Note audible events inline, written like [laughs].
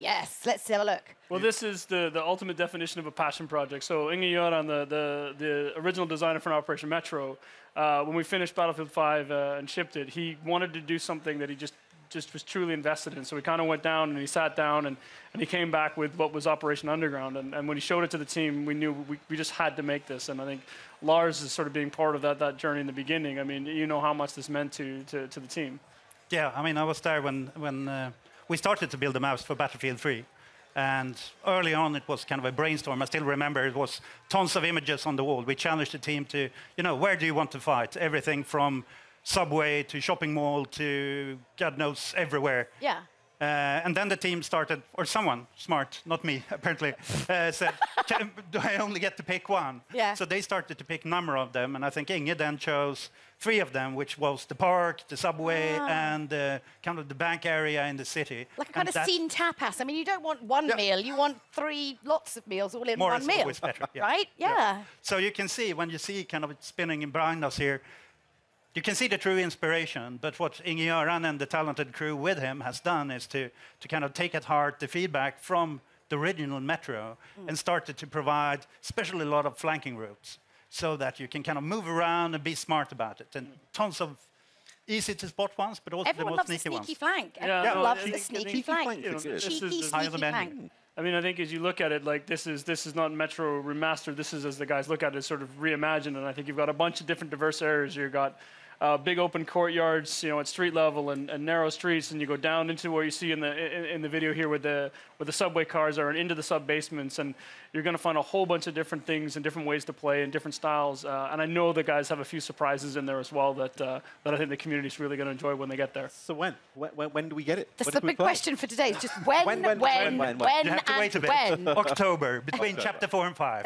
Yes, let's have a look. Well, this is the, the ultimate definition of a passion project. So Inge Göran, the, the, the original designer for Operation Metro, uh, when we finished Battlefield 5 uh, and shipped it, he wanted to do something that he just just was truly invested in. So he kind of went down and he sat down and, and he came back with what was Operation Underground. And, and when he showed it to the team, we knew we, we just had to make this. And I think Lars is sort of being part of that, that journey in the beginning. I mean, you know how much this meant to, to, to the team. Yeah, I mean, I was there when, when uh, we started to build the maps for Battlefield 3. And early on, it was kind of a brainstorm. I still remember it was tons of images on the wall. We challenged the team to, you know, where do you want to fight? Everything from subway to shopping mall to God knows everywhere. Yeah. Uh, and then the team started, or someone smart, not me, [laughs] apparently, uh, said, "Do I only get to pick one?" Yeah. So they started to pick a number of them, and I think Inge then chose three of them, which was the park, the subway, Ah. and uh, kind of the bank area in the city. Like a kind And of that- scene tapas. I mean, you don't want one Yeah. meal, you want three lots of meals all in More one is meal. always better, yeah. Right? Yeah. So you can see when you see kind of it spinning in behind us here, you can see the true inspiration. But what Inge Göran and the talented crew with him has done is to, to kind of take at heart the feedback from the original Metro and mm. started to provide especially a lot of flanking routes so that you can kind of move around and be smart about it. And mm. tons of easy to spot ones, but also Everyone the most a sneaky sneaky ones. flank. Yeah, Everyone no, loves the think- sneaky think- flank. flank is good. This is Cheeky, the- High on the sneaky flank. I mean, I think as you look at it, like this is this is not Metro remastered. This is as the guys look at it, sort of reimagined. And I think you've got a bunch of different diverse areas. You've got uh, big open courtyards, you know, at street level and, and narrow streets, and you go down into where you see in the in, in the video here, where the where the subway cars are, and into the sub basements, and you're going to find a whole bunch of different things and different ways to play and different styles. Uh, and I know the guys have a few surprises in there as well that uh, that I think the community's really going to enjoy when they get there. So when? When, when, when do we get it? That's the big play? question for today. Is just [laughs] when, when, When, when, when, when, when? when, You have to and wait a bit. when. [laughs] October, between chapter four and five.